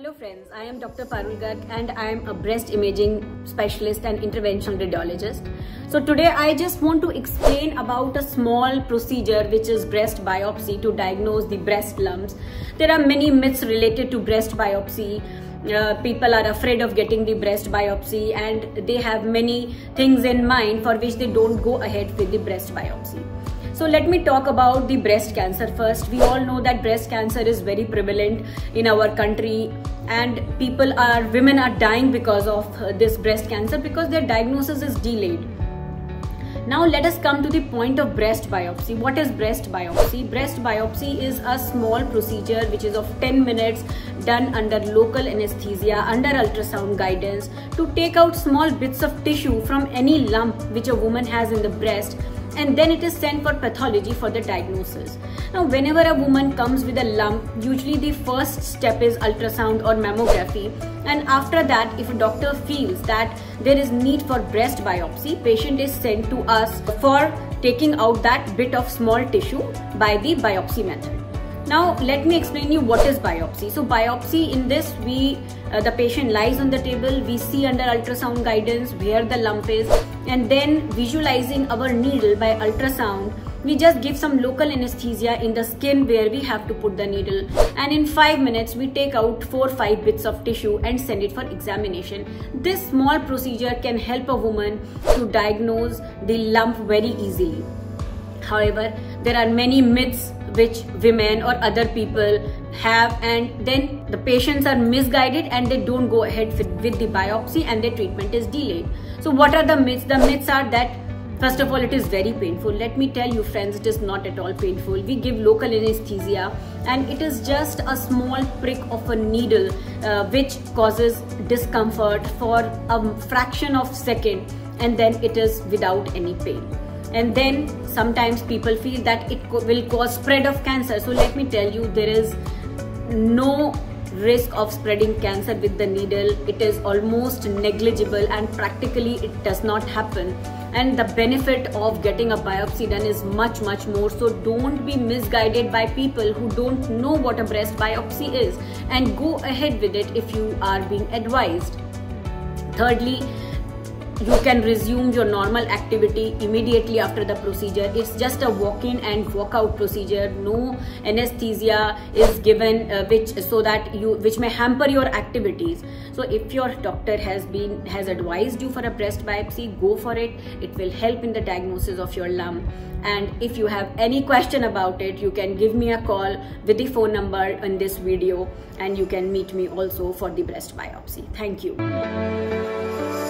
Hello friends, I am Dr. Parul Garg and I am a breast imaging specialist and interventional radiologist. So today I just want to explain about a small procedure which is breast biopsy to diagnose the breast lumps. There are many myths related to breast biopsy. Uh, people are afraid of getting the breast biopsy and they have many things in mind for which they don't go ahead with the breast biopsy. So let me talk about the breast cancer first. We all know that breast cancer is very prevalent in our country and people are women are dying because of uh, this breast cancer because their diagnosis is delayed. Now let us come to the point of breast biopsy. What is breast biopsy? Breast biopsy is a small procedure which is of 10 minutes done under local anesthesia under ultrasound guidance to take out small bits of tissue from any lump which a woman has in the breast and then it is sent for pathology for the diagnosis. Now, whenever a woman comes with a lump, usually the first step is ultrasound or mammography, and after that, if a doctor feels that there is need for breast biopsy, patient is sent to us for taking out that bit of small tissue by the biopsy method. Now let me explain you what is biopsy. So biopsy in this we uh, the patient lies on the table, we see under ultrasound guidance where the lump is and then visualizing our needle by ultrasound we just give some local anesthesia in the skin where we have to put the needle. And in 5 minutes we take out 4 5 bits of tissue and send it for examination. This small procedure can help a woman to diagnose the lump very easily. However there are many myths which women or other people have and then the patients are misguided and they don't go ahead with, the biopsy and their treatment is delayed so what are the myths the myths are that First of all, it is very painful. Let me tell you, friends, it is not at all painful. We give local anesthesia, and it is just a small prick of a needle uh, which causes discomfort for a fraction of second, and then it is without any pain and then sometimes people feel that it will cause spread of cancer. So let me tell you there is no risk of spreading cancer with the needle. It is almost negligible and practically it does not happen. And the benefit of getting a biopsy done is much much more. So don't be misguided by people who don't know what a breast biopsy is. And go ahead with it if you are being advised. Thirdly you can resume your normal activity immediately after the procedure. It's just a walk-in and walk-out procedure. No anesthesia is given uh, which so that you which may hamper your activities. So if your doctor has been has advised you for a breast biopsy go for it. It will help in the diagnosis of your lump and if you have any question about it you can give me a call with the phone number in this video and you can meet me also for the breast biopsy. Thank you